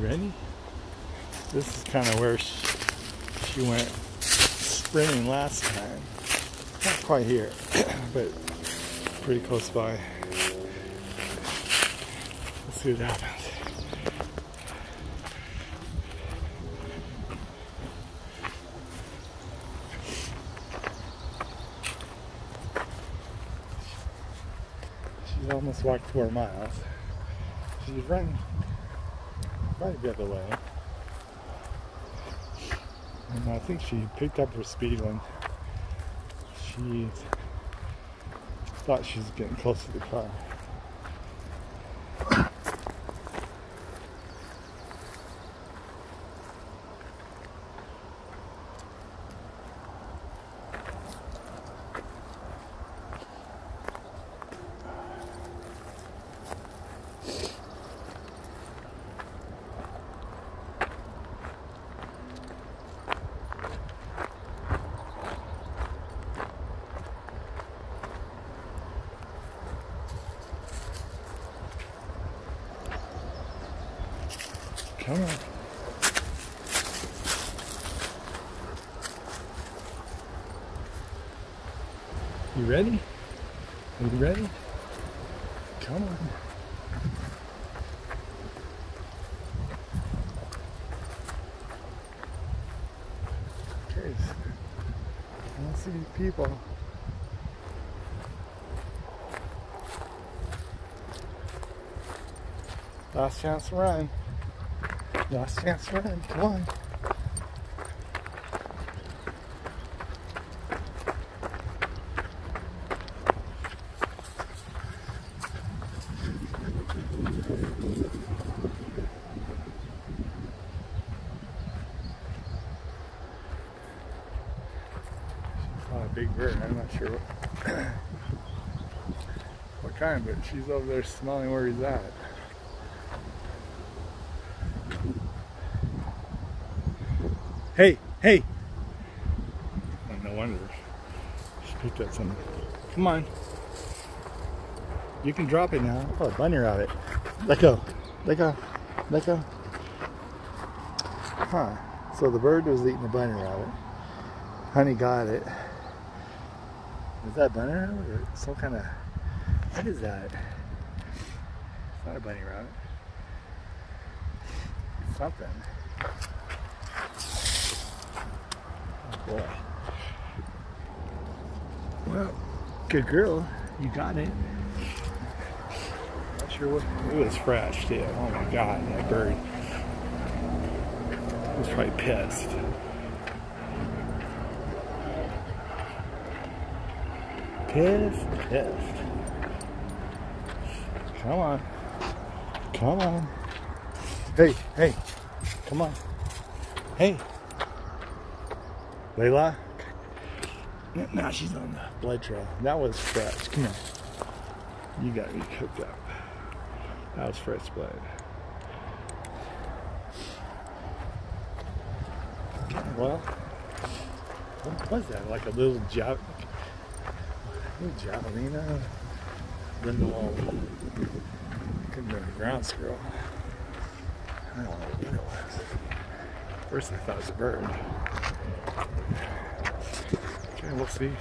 Ready? This is kind of where she, she went sprinting last time. Not quite here, but pretty close by. Let's see what happens. She's almost walked four miles. She's running quite a bit way. And I think she picked up her speed when she thought she was getting close to the car. Come on. You ready? Are you ready? Come on. Okay. I don't see any people. Last chance to run. Last chance to run. Come on. A big bird. I'm not sure what, what kind, but she's over there smelling where he's at. Hey, hey. No wonder she picked up some. Come on. You can drop it now. Oh, bunny rabbit. Let go. Let go. Let go. Huh. So the bird was eating the bunny rabbit. Honey got it. Is that bunny rabbit or some kind of. What is that? It's not a bunny rabbit. It's something. Boy. Well, good girl. You got it. Not sure what. It was fresh, too. Oh my god, that bird was probably pissed. Pissed, pissed. Come on. Come on. Hey, hey. Come on. Hey. Layla? Now she's on the blood trail. That was fresh. Come here. You got me cooked up. That was fresh blood. Well, what was that? Like a little jav little javelina? Brindle Couldn't be a ground squirrel. I don't know what it was. First I thought it was a bird. Okay, we'll see.